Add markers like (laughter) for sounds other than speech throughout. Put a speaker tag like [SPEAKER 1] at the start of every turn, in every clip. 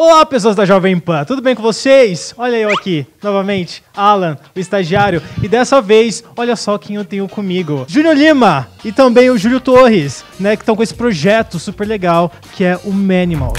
[SPEAKER 1] Olá, pessoas da Jovem Pan, tudo bem com vocês? Olha eu aqui, novamente, Alan, o estagiário, e dessa vez, olha só quem eu tenho comigo: Júnior Lima e também o Júlio Torres, né, que estão com esse projeto super legal que é o Manimal.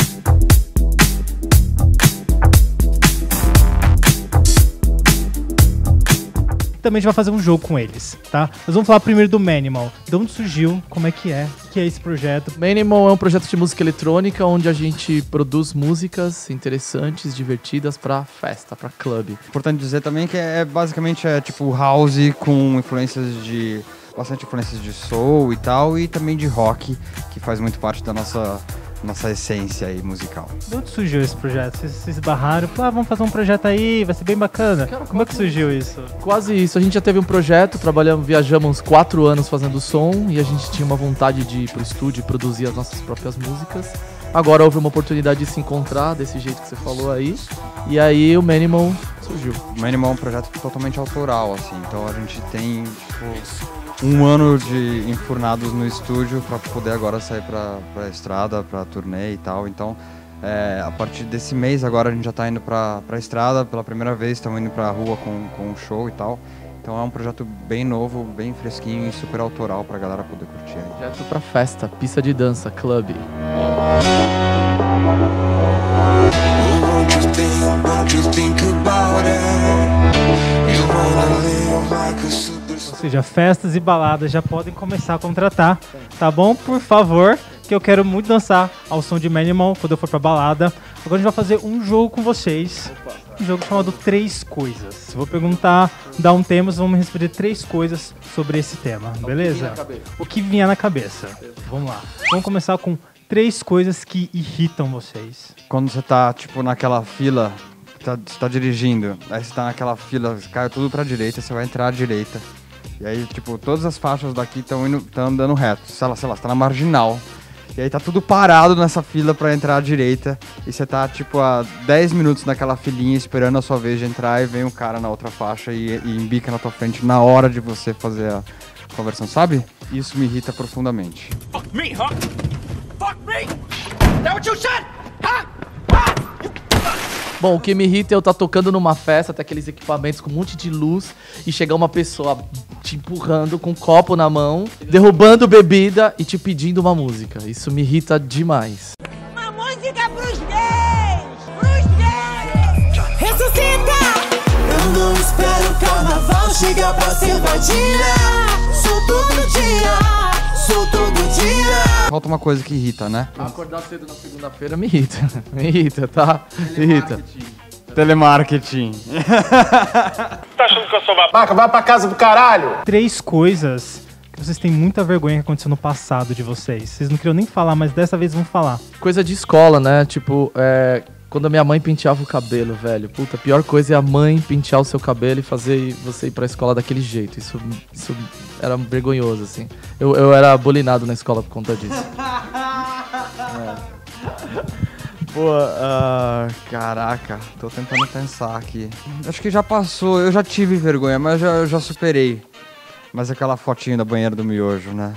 [SPEAKER 1] Também a gente vai fazer um jogo com eles, tá? Nós vamos falar primeiro do Manimal. De onde surgiu, como é que é, o que é esse projeto?
[SPEAKER 2] Manimal é um projeto de música eletrônica onde a gente produz músicas interessantes, divertidas pra festa, pra clube.
[SPEAKER 3] Importante dizer também que é basicamente é tipo house com influências de bastante influências de soul e tal e também de rock, que faz muito parte da nossa nossa essência aí musical.
[SPEAKER 1] De onde surgiu esse projeto? Vocês se barraram, ah, vamos fazer um projeto aí, vai ser bem bacana.
[SPEAKER 2] Cara,
[SPEAKER 1] Como é que surgiu isso?
[SPEAKER 2] Quase isso. A gente já teve um projeto, trabalhamos, viajamos quatro anos fazendo som e a gente tinha uma vontade de ir pro estúdio e produzir as nossas próprias músicas. Agora houve uma oportunidade de se encontrar desse jeito que você falou aí. E aí o Manimal surgiu.
[SPEAKER 3] O Manimal é um projeto totalmente autoral, assim, então a gente tem tipo, um ano de enfurnados no estúdio para poder agora sair pra, pra estrada, pra turnê e tal. Então, é, a partir desse mês agora a gente já tá indo pra, pra estrada pela primeira vez, estamos indo pra rua com, com um show e tal. Então é um projeto bem novo, bem fresquinho e super autoral pra galera poder curtir aí.
[SPEAKER 2] Projeto pra festa, pista de dança, clube.
[SPEAKER 4] Won't you think, won't you think
[SPEAKER 1] Ou seja, festas e baladas já podem começar a contratar, tá bom? Por favor, que eu quero muito dançar ao som de Manimal quando eu for pra balada. Agora a gente vai fazer um jogo com vocês. Um jogo chamado Três Coisas. Vou perguntar, dar um tema, vocês vão me responder três coisas sobre esse tema, beleza? O que vier na cabeça. Vamos lá. Vamos começar com três coisas que irritam vocês.
[SPEAKER 3] Quando você tá, tipo, naquela fila, tá, você tá dirigindo, aí você tá naquela fila, cai tudo pra direita, você vai entrar à direita. E aí, tipo, todas as faixas daqui estão andando reto. Sei lá, sei lá, você tá na marginal. E aí tá tudo parado nessa fila pra entrar à direita. E você tá, tipo, há 10 minutos naquela filinha esperando a sua vez de entrar e vem um cara na outra faixa e, e embica na tua frente na hora de você fazer a conversão, sabe? Isso me irrita profundamente.
[SPEAKER 5] Fuck me, huh? Fuck me! That what you said? Huh?
[SPEAKER 2] Bom, o que me irrita é eu estar tocando numa festa, ter aqueles equipamentos com um monte de luz e chegar uma pessoa te empurrando com um copo na mão, derrubando bebida e te pedindo uma música. Isso me irrita demais.
[SPEAKER 6] Uma música pros gays! Pros gays! Ressuscita!
[SPEAKER 4] Eu não espero carnaval chegar pra ser vadia. Sou todo dia, sou todo.
[SPEAKER 3] Falta uma coisa que irrita, né?
[SPEAKER 2] Acordar cedo na segunda-feira me irrita. (laughs) me irrita, tá? Me irrita.
[SPEAKER 3] Telemarketing. (laughs)
[SPEAKER 5] Tá achando que eu sou babaca?
[SPEAKER 1] Três coisas que vocês têm muita vergonha que aconteceu no passado de vocês. Vocês não queriam nem falar, mas dessa vez vão falar.
[SPEAKER 2] Coisa de escola, né? Tipo, é, quando a minha mãe penteava o cabelo, velho. Puta, a pior coisa é a mãe pentear o seu cabelo e fazer você ir pra escola daquele jeito. Isso, isso era vergonhoso, assim. Eu, eu era bulinado na escola por conta disso. (laughs)
[SPEAKER 3] Pô, ah, caraca, tô tentando pensar aqui. Acho que já passou, eu já tive vergonha, mas já, já superei. Mas aquela fotinha da banheira do miojo, né?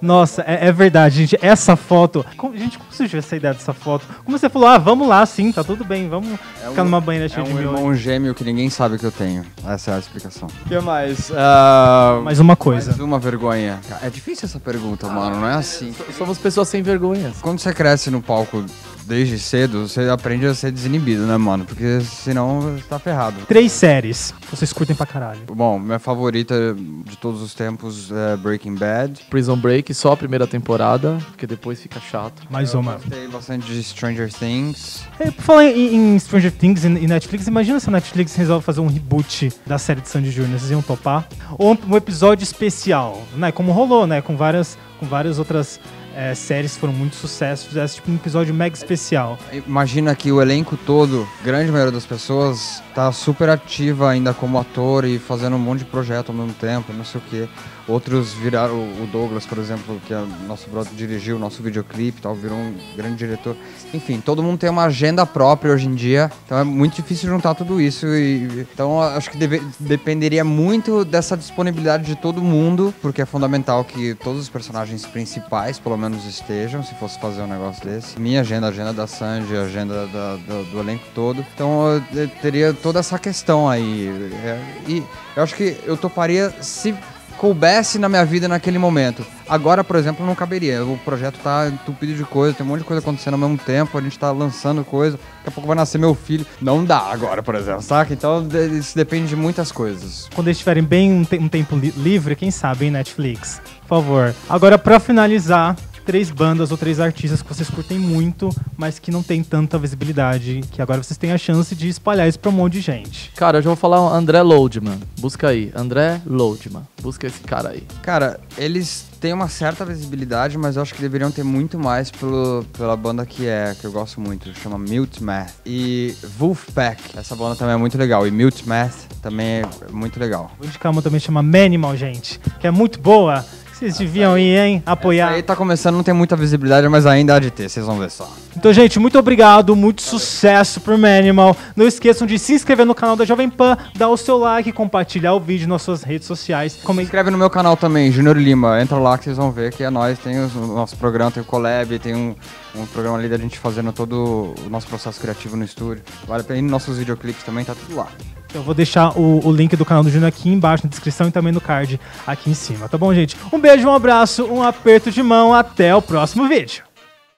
[SPEAKER 1] Nossa, é, é verdade, gente. Essa foto. como- gente, como surgiu essa ideia dessa foto? Como você falou, ah, vamos lá, sim, tá tudo bem, vamos ficar numa banheira
[SPEAKER 3] É
[SPEAKER 1] cheia de
[SPEAKER 3] um irmão gêmeo que ninguém sabe que eu tenho. Essa é a explicação. O que mais? Ah,
[SPEAKER 1] Mais uma coisa.
[SPEAKER 3] mais uma vergonha. É difícil essa pergunta, mano, não é assim.
[SPEAKER 2] Somos pessoas sem vergonhas.
[SPEAKER 3] Quando você cresce no palco desde cedo, você aprende a ser desinibido, né, mano? Porque senão você tá ferrado.
[SPEAKER 1] Três séries que vocês curtem pra caralho.
[SPEAKER 3] Bom, minha favorita de todos os tempos é Breaking Bad.
[SPEAKER 2] Prison Break, só a primeira temporada, porque depois fica chato.
[SPEAKER 1] Mais uma.
[SPEAKER 3] Gostei bastante de Stranger Things.
[SPEAKER 1] É, por falar em, em Stranger Things e, e Netflix, imagina se a Netflix resolve fazer um reboot da série de Sandy Júnior, vocês iam topar? Ou um, um episódio especial, né? Como rolou, né? Com várias, com várias outras é, séries que foram muito sucesso, fizesse tipo um episódio mega especial.
[SPEAKER 3] Imagina que o elenco todo, grande maioria das pessoas, tá super ativa ainda como ator e fazendo um monte de projeto ao mesmo tempo, não sei o quê. Outros viraram, o Douglas, por exemplo, que é nosso brother, dirigiu o nosso videoclipe tal, virou um grande diretor. Enfim, todo mundo tem uma agenda própria hoje em dia, então é muito difícil juntar tudo isso. E, então acho que deve- dependeria muito dessa disponibilidade de todo mundo, porque é fundamental que todos os personagens principais, pelo menos estejam, se fosse fazer um negócio desse. Minha agenda, a agenda da Sanji, a agenda da- do, do elenco todo. Então eu, teria toda essa questão aí. É, e eu acho que eu toparia se coubesse na minha vida naquele momento. Agora, por exemplo, não caberia. O projeto tá entupido de coisa, tem um monte de coisa acontecendo ao mesmo tempo, a gente tá lançando coisa, daqui a pouco vai nascer meu filho. Não dá agora, por exemplo, saca? Então isso depende de muitas coisas.
[SPEAKER 1] Quando eles tiverem bem um, te- um tempo li- livre, quem sabe, hein, Netflix? Por favor. Agora, pra finalizar, três bandas ou três artistas que vocês curtem muito, mas que não tem tanta visibilidade, que agora vocês têm a chance de espalhar isso pra um monte de gente.
[SPEAKER 2] Cara, eu já vou falar André Loadman. Busca aí. André Loadman. Busca esse cara aí.
[SPEAKER 3] Cara, eles têm uma certa visibilidade, mas eu acho que deveriam ter muito mais pelo, pela banda que é, que eu gosto muito, chama Mute Math. E Wolfpack, essa banda também é muito legal. E Mute Math também é muito legal.
[SPEAKER 1] Vou indicar uma também chama Manimal, gente, que é muito boa. Vocês deviam ir, hein? Apoiar.
[SPEAKER 3] Aí tá começando, não tem muita visibilidade, mas ainda há de ter, vocês vão ver só.
[SPEAKER 1] Então, gente, muito obrigado, muito sucesso pro Manimal. Não esqueçam de se inscrever no canal da Jovem Pan, dar o seu like, compartilhar o vídeo nas suas redes sociais.
[SPEAKER 3] Se inscreve no meu canal também, Júnior Lima. Entra lá que vocês vão ver que é nós. Tem o nosso programa, tem o Collab, tem um, um programa ali da gente fazendo todo o nosso processo criativo no estúdio. Vale a pena ir nos nossos videoclipes também, tá tudo lá.
[SPEAKER 1] Eu vou deixar o, o link do canal do Júnior aqui embaixo na descrição e também no card aqui em cima, tá bom, gente? Um beijo, um abraço, um aperto de mão. Até o próximo vídeo.